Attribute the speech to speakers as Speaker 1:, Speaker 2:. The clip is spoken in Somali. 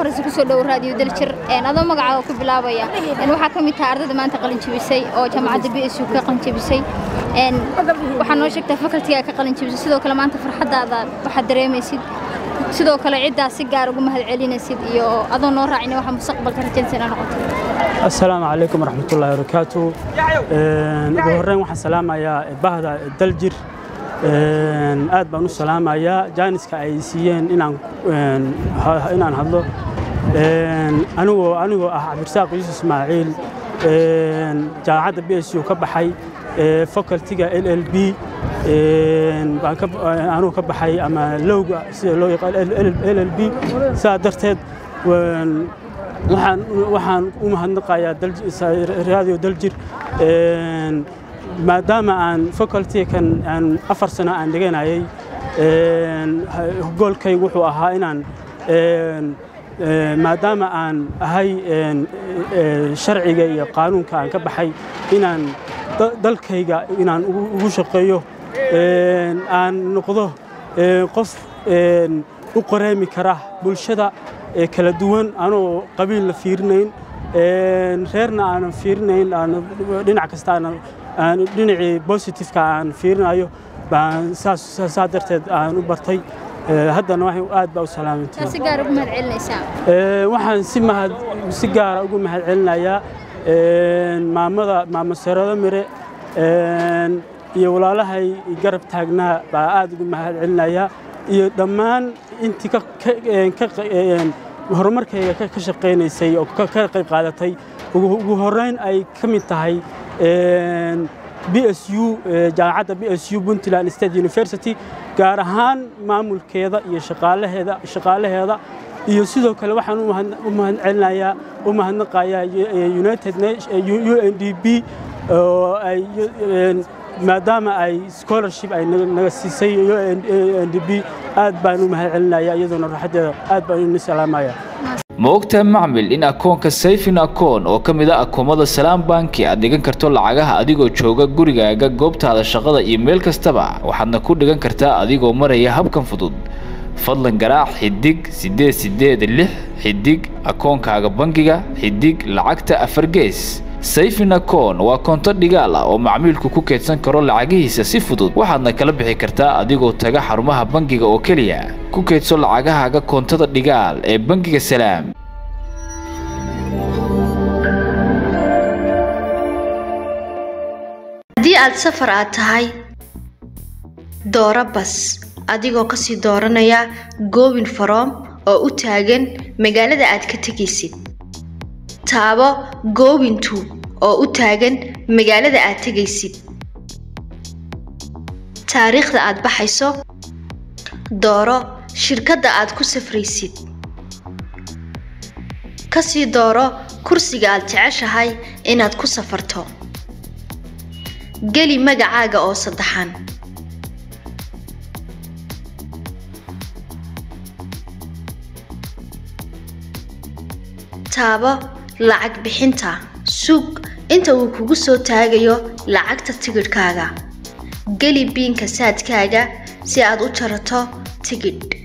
Speaker 1: horreysa ku soo dhowo raadiyo daljir adoo magacaaga ku bilaabaya. Waxaa ka mid taha ardayda maanta qalin jebisay oo jaamacadda b s u ka qalin jebisay waxaa noo sheegtaa facultiga ka qalin jebisay sidoo kale maanta farxaddaada waxaad dareemaysid. Sidoo kale ciddaas si gaar ugu mahad celinaysid iyo adoo noo raacina waxaa mustaqbalka rajaynaysa inaa noqoto.
Speaker 2: Assalaamu calaykum waraxmatullaahi wabarakaatu ugu horreyn waxaan salaamayaa bahda daljir aad baan u salaamayaa. Jaaniska ay siiyeen inaan hadlo anigoo anigoo ah cabdirasaaq yuusuf ismaaciil. Jaamacadda b s u ka baxay facultiga l l b. Anuu ka baxay ama lowga sida loo yaqaan l l b. Sidaa darteed waxaan u mahadnaqayaa raadiyo daljir maadaama aan facultykan aan afar sano aan dhiganayay goolkaygu wuxuu ahaa inaan maadaama aan ahay sharciga iyo qaanuunka aan ka baxay inaan dalkayga inaan ugu shaqeeyo aan noqdo qof u qareemi kara bulshada kala duwan. Anoo qabiil la fiirinayn reerna aanan fiirinayn dhinac kasta dhinacii bositifeka aan fiirinayo baan saa darteed aan u bartay haddana aad baa u salaamantawaxaan si mahad si gaara ugu mahad celinayaa maamada maamo sarado mire iyo walaalahay garab taagnaa baa aad ugu mahad celinayaa iyo dhammaan intii horumarkayga ka shaqaynaysay oo ka qayb qaadatay. Ugu horrayn ay ka mid tahay b s u jaamacadda b s u puntland state university gaar ahaan maamulkeeda iyo shaqaalaheeda iyo sidoo kale waxaan u mahadnaqayaa united u n d b maadaama ay scholarship ay naga siisay u n d b. Aad baan u mahad celinayaa iyadoona raaxadeeda. Aad baan ina salaamaya
Speaker 3: ma ogtahay macmil in akoonka sayfin akoon oo ka mid a akoomada salaam banki aad dhigan karto lacagaha adigoo jooga gurigaaga goobtaada shaqada iyo meel kastaba waxaadna ku dhigan kartaa adigoo maraya habkan fudud. Fadlan garaac xidig siddeed siddeed lix xidig akoonkaaga bangiga xidig lacagta afar gees sayfin akoon waa koonto dhigaal ah oo macmiilku ku keedsan karo lacagihiisa si fudud waxaadna kala bixi kartaa adigoo taga xarumaha bangiga oo keliya. Ku keedso lacagahaaga koontada dhigaal ee bangiga salaam.
Speaker 4: Haddii aad safar aad tahay dooro bas. Adigoo ka sii dooranaya goobin faroom oo u taagan magaalada aad ka tegaysid taabo goobintu oo u taagan magaalada aad tegaysid. Taariikhda aad baxayso dooro shirkadda aad ku safraysid. Kasii dooro kursiga aad jeceshahay inaad ku safarto. Geli magacaaga oo saddexan. Taabo lacag bixinta. Sug inta uu kugu soo taagayo lacagta tigidhkaaga. Geli biinka saadkaaga si aad u jarato tigidh